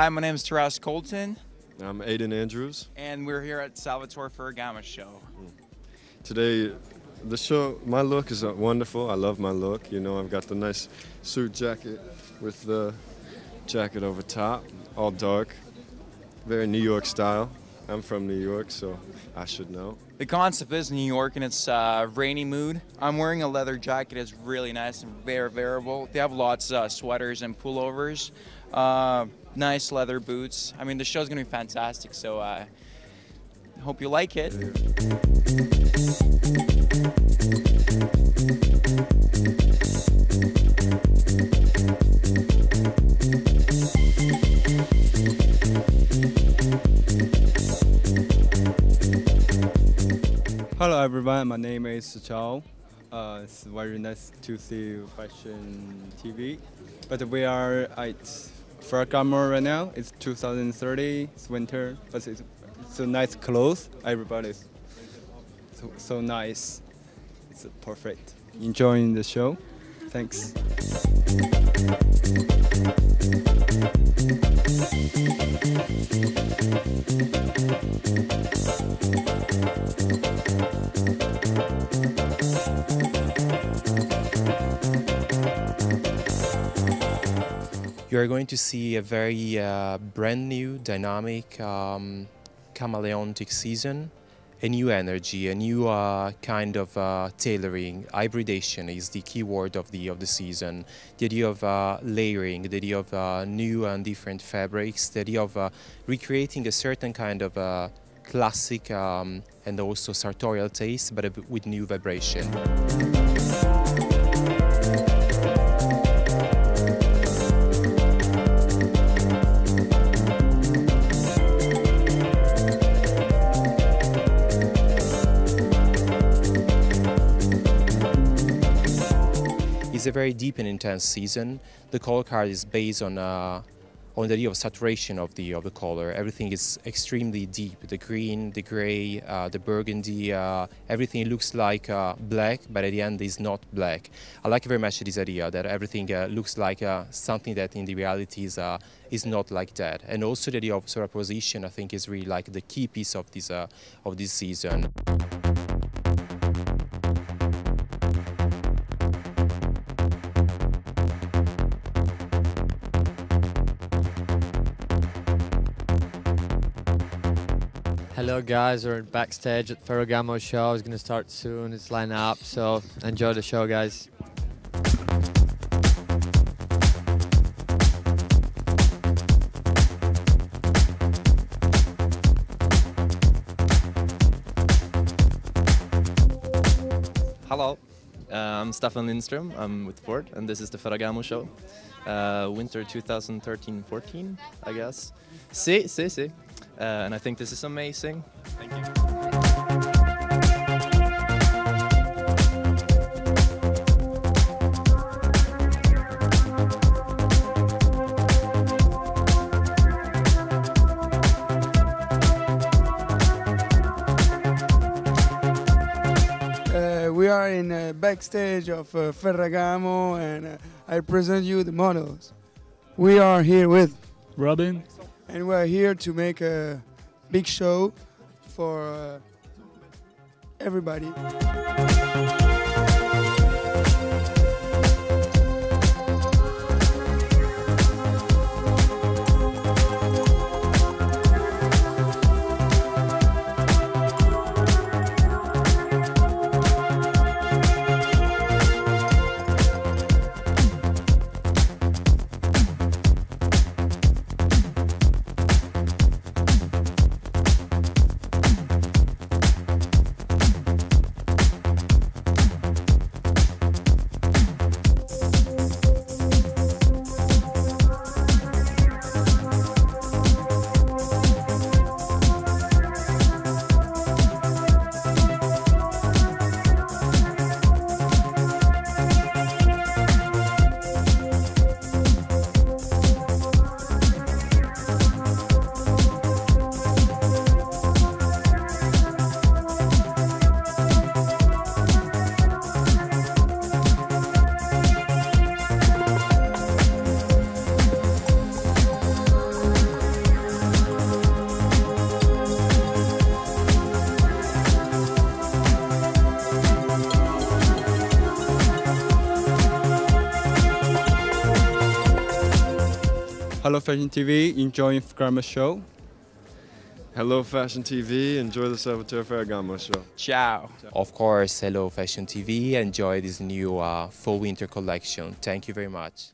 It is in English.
Hi, my name is Taras Koltun, I'm Aiden Andrews. and we're here at Salvatore Ferragamo show. Today, the show, my look is wonderful. I love my look. You know, I've got the nice suit jacket with the jacket over top, all dark, very New York style. I'm from New York, so I should know. The concept is New York and it's uh, rainy mood. I'm wearing a leather jacket. It's really nice and very wearable. They have lots of uh, sweaters and pullovers, uh, nice leather boots. I mean, the show's gonna be fantastic. So uh, hope you like it. Hello everyone, my name is Zhao. Uh, it's very nice to see Fashion TV. But we are at Ferragamo right now. It's 2030, it's winter, but it's so nice clothes. Everybody's so, so nice. It's perfect. Enjoying the show. Thanks. You are going to see a very uh, brand new, dynamic, um, chameleontic season, a new energy, a new uh, kind of uh, tailoring. Hybridation is the key word of the of the season. The idea of uh, layering, the idea of uh, new and different fabrics, the idea of uh, recreating a certain kind of classic um, and also sartorial taste, but with new vibration. It's a very deep and intense season. The color card is based on uh, on the idea of saturation of the of the color. Everything is extremely deep. The green, the gray, uh, the burgundy, uh, everything looks like uh, black, but at the end is not black. I like very much this idea that everything uh, looks like uh, something that in the reality is uh, is not like that. And also the idea of superposition, I think, is really like the key piece of this of this season. Hello guys, we're backstage at Ferragamo show. It's gonna start soon. It's lining up, so enjoy the show, guys. Hello, uh, I'm Stefan Lindström. I'm with Ford, and this is the Ferragamo show. Uh, winter 2013-14, I guess. Si, si, si. Uh, and I think this is amazing. Thank you. Uh, we are in uh, backstage of uh, Ferragamo and uh, I present you the models. We are here with Robin. And we are here to make a big show for uh, everybody. Hello Fashion TV, enjoying Ferragamo show. Hello, Fashion TV. Enjoy the Salvatore Ferragamo show. Ciao. Of course, hello Fashion TV. Enjoy this new uh, fall winter collection. Thank you very much.